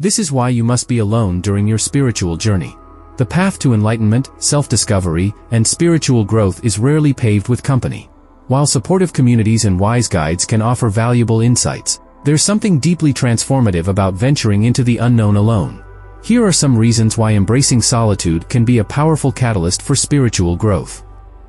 This is why you must be alone during your spiritual journey. The path to enlightenment, self-discovery, and spiritual growth is rarely paved with company. While supportive communities and wise guides can offer valuable insights, there's something deeply transformative about venturing into the unknown alone. Here are some reasons why embracing solitude can be a powerful catalyst for spiritual growth.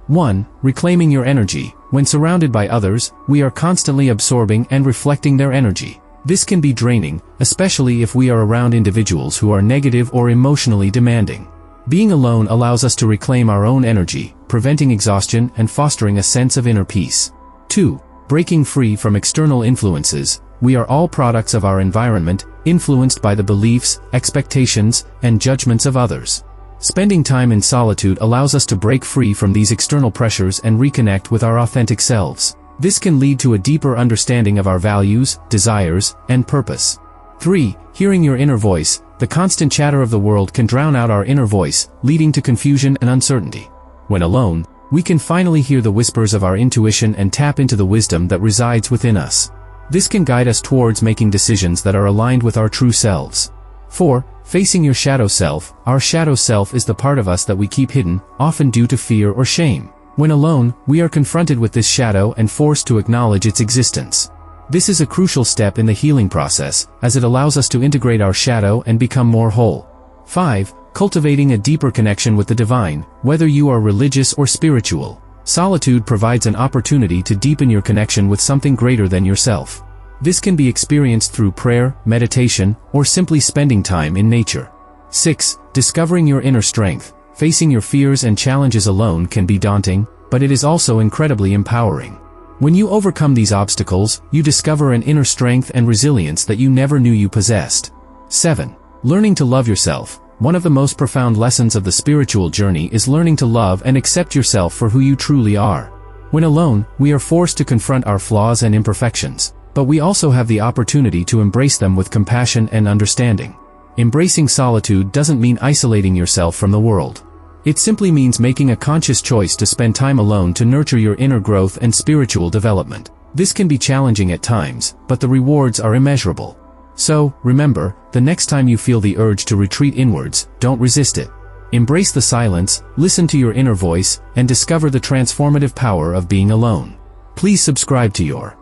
1. Reclaiming your energy. When surrounded by others, we are constantly absorbing and reflecting their energy. This can be draining, especially if we are around individuals who are negative or emotionally demanding. Being alone allows us to reclaim our own energy, preventing exhaustion and fostering a sense of inner peace. 2. Breaking free from external influences. We are all products of our environment, influenced by the beliefs, expectations, and judgments of others. Spending time in solitude allows us to break free from these external pressures and reconnect with our authentic selves. This can lead to a deeper understanding of our values, desires, and purpose. 3. Hearing your inner voice. The constant chatter of the world can drown out our inner voice, leading to confusion and uncertainty. When alone, we can finally hear the whispers of our intuition and tap into the wisdom that resides within us. This can guide us towards making decisions that are aligned with our true selves. 4. Facing your shadow self. Our shadow self is the part of us that we keep hidden, often due to fear or shame. When alone, we are confronted with this shadow and forced to acknowledge its existence. This is a crucial step in the healing process, as it allows us to integrate our shadow and become more whole. 5. Cultivating a deeper connection with the divine, whether you are religious or spiritual. Solitude provides an opportunity to deepen your connection with something greater than yourself. This can be experienced through prayer, meditation, or simply spending time in nature. 6. Discovering your inner strength. Facing your fears and challenges alone can be daunting, but it is also incredibly empowering. When you overcome these obstacles, you discover an inner strength and resilience that you never knew you possessed. 7. Learning to love yourself. One of the most profound lessons of the spiritual journey is learning to love and accept yourself for who you truly are. When alone, we are forced to confront our flaws and imperfections, but we also have the opportunity to embrace them with compassion and understanding. Embracing solitude doesn't mean isolating yourself from the world. It simply means making a conscious choice to spend time alone to nurture your inner growth and spiritual development. This can be challenging at times, but the rewards are immeasurable. So, remember, the next time you feel the urge to retreat inwards, don't resist it. Embrace the silence, listen to your inner voice, and discover the transformative power of being alone. Please subscribe to your